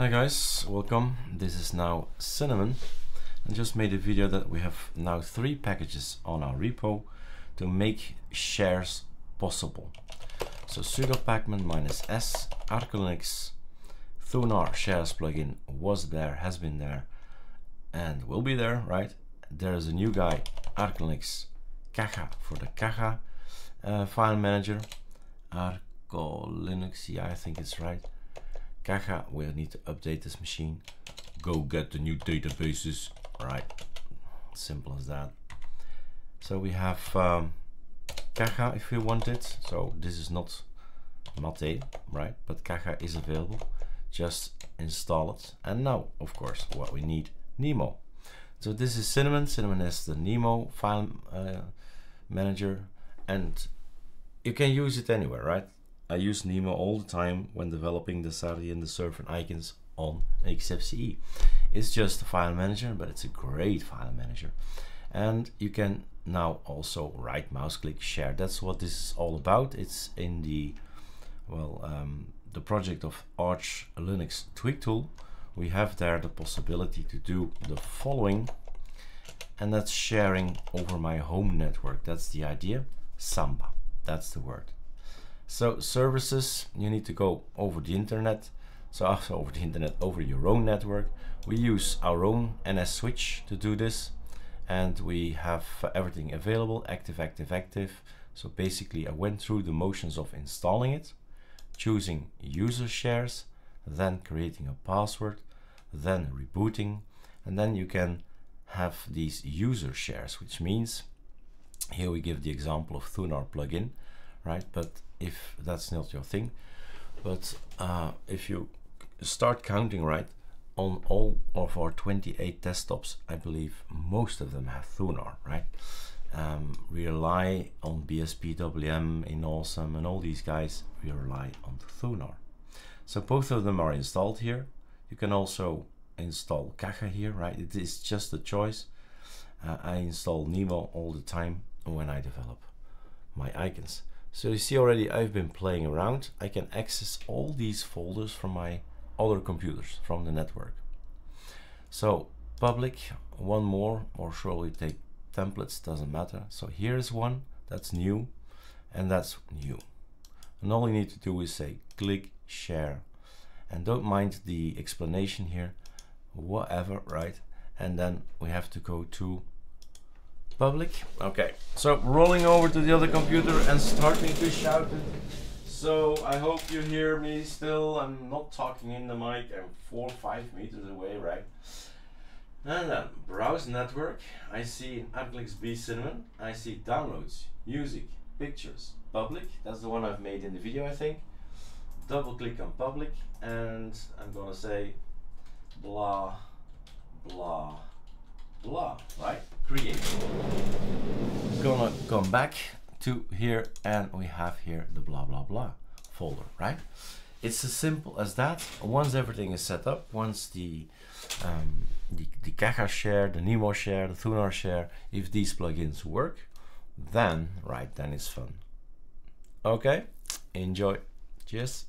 Hi guys, welcome. This is now Cinnamon. I just made a video that we have now three packages on our repo to make shares possible. So sudo pacman minus s, Arch ArcoLinux, Thunar shares plugin was there, has been there, and will be there, right? There's a new guy, ArcoLinux Caja for the Caja uh, file manager. ArcoLinux, yeah, I think it's right. Caja, we need to update this machine. Go get the new databases. Right, simple as that. So we have um, Caja if you want it. So this is not Mate, right? But Caja is available. Just install it. And now, of course, what we need, Nemo. So this is Cinnamon. Cinnamon is the Nemo file uh, manager. And you can use it anywhere, right? I use Nemo all the time when developing the Sardi and the Surfn icons on XFCE. It's just a file manager, but it's a great file manager. And you can now also right mouse click share. That's what this is all about. It's in the, well, um, the project of Arch Linux Tweak Tool. We have there the possibility to do the following, and that's sharing over my home network. That's the idea. Samba, that's the word. So services, you need to go over the internet. So also over the internet, over your own network. We use our own NS switch to do this. And we have everything available, active, active, active. So basically I went through the motions of installing it, choosing user shares, then creating a password, then rebooting, and then you can have these user shares, which means here we give the example of Thunar plugin, right? But if that's not your thing. But uh, if you start counting right, on all of our 28 desktops, I believe most of them have Thunar, right? Um, we rely on BSP WM in Awesome and all these guys, we rely on Thunar. So both of them are installed here. You can also install Caja here, right? It is just a choice. Uh, I install Nemo all the time when I develop my icons. So you see already I've been playing around. I can access all these folders from my other computers from the network. So public, one more, or we take templates, doesn't matter. So here is one, that's new, and that's new. And all you need to do is say click share. And don't mind the explanation here, whatever, right? And then we have to go to public. Okay, so rolling over to the other computer and starting to shout it. So I hope you hear me still. I'm not talking in the mic. I'm four or five meters away, right? And then browse network. I see ArcoLinux B Cinnamon. I see downloads, music, pictures, public. That's the one I've made in the video, I think. Double click on public and I'm gonna say blah, blah, blah, right? Create. Gonna come back to here and we have here the blah blah blah folder, right? It's as simple as that. Once everything is set up, once the um, the, the share, the Nemo share, the Thunar share, if these plugins work, then, right, then it's fun. Okay, enjoy. Cheers.